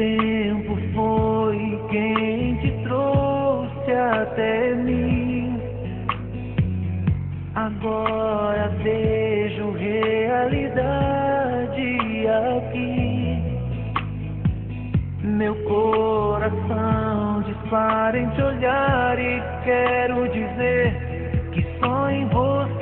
tempo foi quem te trouxe até mim. Agora vejo realidade aqui. Meu coração dispara em te olhar e quero dizer que só em você.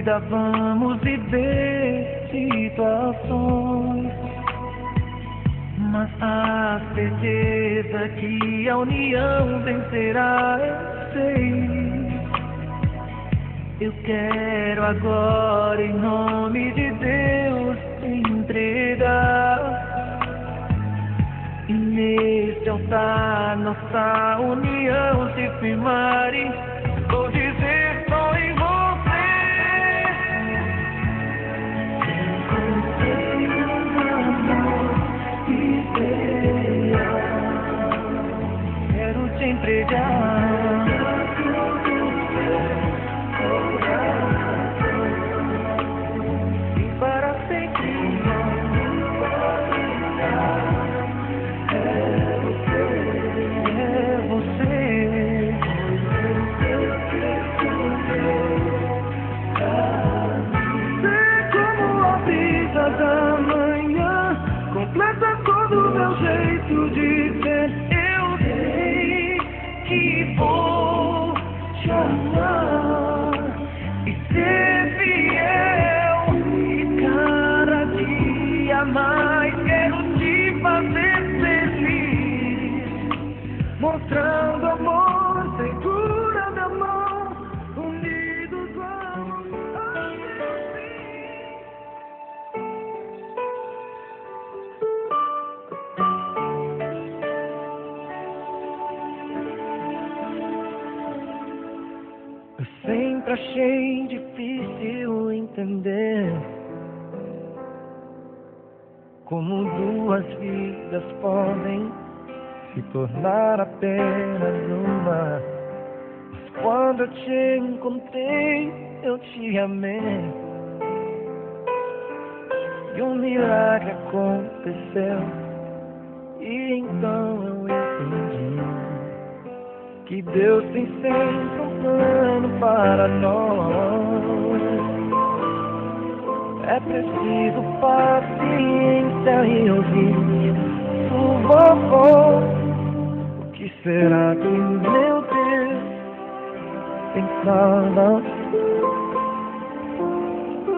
Vida vamos viver situações. Mas a certeza que a união vencerá, eu sei. Eu quero agora, em nome de Deus, entregar. E neste altar, nossa união se firmar. Jeito de ser. Eu sei que vou te amar e ser fiel. E cada dia mais quero te fazer feliz, mostrando sempre achei difícil entender como duas vidas podem se tornar apenas uma. Mas quando eu te encontrei, eu te amei. E um milagre aconteceu. E então eu que Deus tem sempre um plano para nós. É preciso paciência e ouvir sua voz. O que será que meu Deus pensava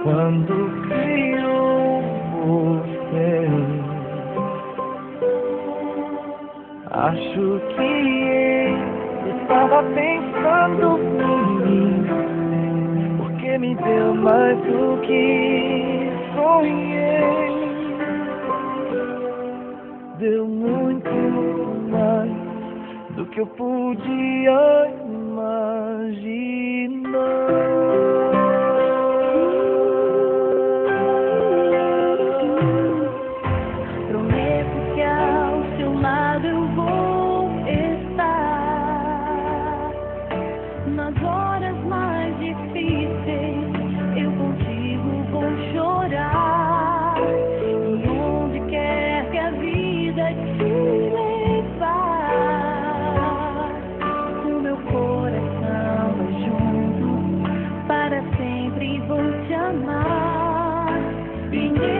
quando criou você? Acho que estava pensando em mim, porque me deu mais do que sonhei. Deu muito mais do que eu podia imaginar. eu contigo vou chorar. E onde quer que a vida te levar, o meu coração é junto, para sempre vou te amar. Ninguém